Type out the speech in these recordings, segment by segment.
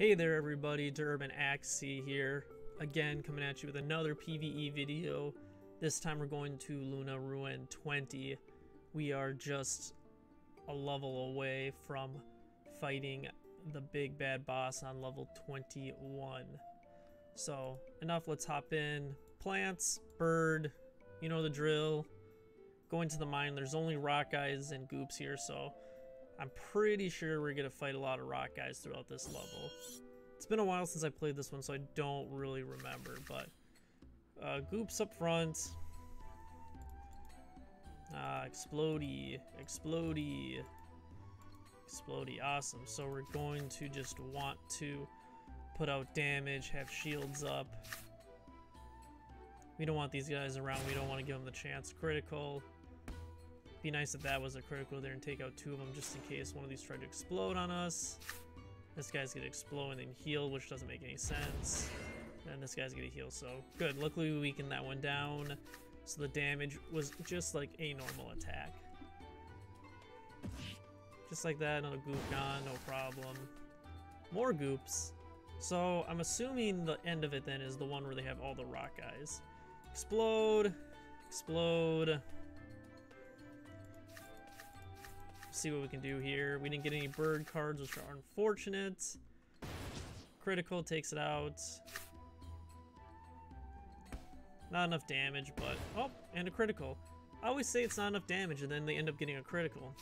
Hey there everybody, Da Urban Axie here, again coming at you with another PvE video. This time we're going to Luna Ruin 20. We are just a level away from fighting the big bad boss on level 21. So enough, let's hop in. Plants, bird, you know the drill. Going to the mine, there's only rock guys and goops here, so I'm pretty sure we're gonna fight a lot of rock guys throughout this level. It's been a while since I played this one, so I don't really remember, but uh, goops up front. Ah, explodey, explodey, explodey, awesome. So we're going to just want to put out damage, have shields up. We don't want these guys around, we don't want to give them the chance. Critical. Be nice if that was a critical there and take out two of them just in case one of these tried to explode on us. This guy's gonna explode and then heal, which doesn't make any sense. And this guy's gonna heal, so good. Luckily we weakened that one down, so the damage was just like a normal attack. Just like that, another goop gone, no problem. More goops. So I'm assuming the end of it then is the one where they have all the rock guys. Explode, explode, see what we can do here. We didn't get any bird cards, which are unfortunate. Critical takes it out. Not enough damage, but... Oh, and a critical. I always say it's not enough damage, and then they end up getting a critical.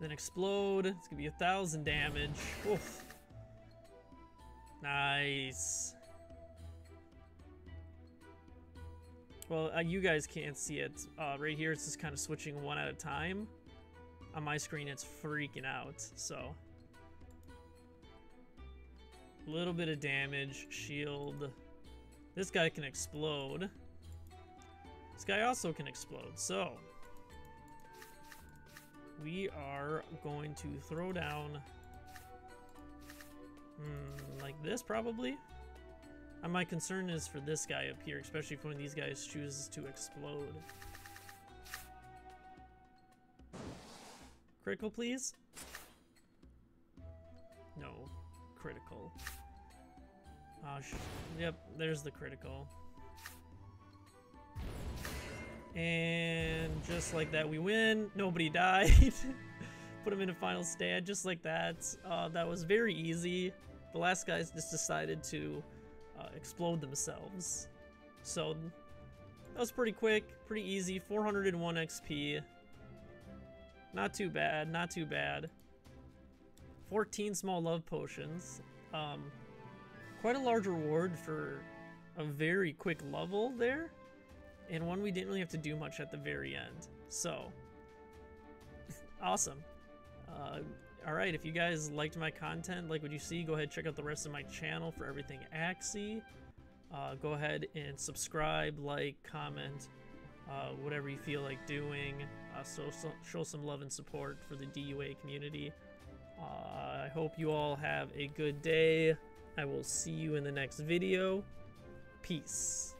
Then explode. It's gonna be a thousand damage. Oof. Nice. Well, uh, you guys can't see it. Uh, right here, it's just kind of switching one at a time on my screen it's freaking out, so. A little bit of damage, shield. This guy can explode. This guy also can explode, so. We are going to throw down, hmm, like this probably? And my concern is for this guy up here, especially if one of these guys chooses to explode. Critical, please? No. Critical. Oh, yep, there's the critical. And just like that, we win. Nobody died. Put him in a final stand, just like that. Uh, that was very easy. The last guys just decided to uh, explode themselves. So, that was pretty quick, pretty easy. 401 XP. Not too bad, not too bad. 14 Smooth Love Potions. Um, quite a large reward for a very quick level there. And one we didn't really have to do much at the very end. So, awesome. Uh, Alright, if you guys liked my content, like what you see, go ahead check out the rest of my channel for everything Axie. Uh, go ahead and subscribe, like, comment, uh, whatever you feel like doing. Uh, so, so, show some love and support for the DUA community. Uh, I hope you all have a good day. I will see you in the next video. Peace.